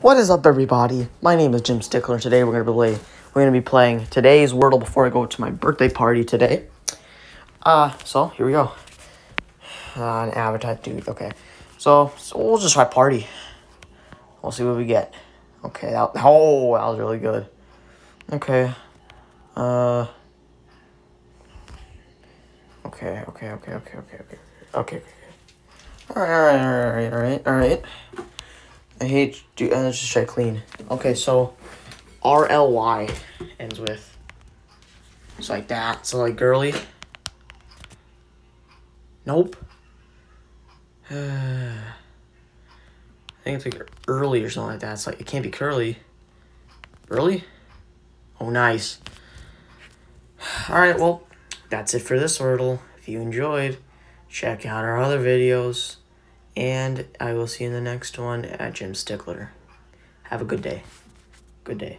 What is up, everybody? My name is Jim Stickler. Today we're gonna be play, we're gonna be playing today's Wordle before I go to my birthday party today. Uh, so here we go. Uh, an avatar, dude. Okay, so so we'll just try party. We'll see what we get. Okay, that, oh, that was really good. Okay, uh. Okay, okay, okay, okay, okay, okay, okay, okay. All right, all right, all right, all right, all right. I hate. Do uh, let's just try clean. Okay, so R L Y ends with. It's like that. So like girly. Nope. I think it's like early or something like that. It's like it can't be curly. Early? Oh, nice. All right, well, that's it for this Wordle. If you enjoyed, check out our other videos. And I will see you in the next one at Jim Stickler. Have a good day. Good day.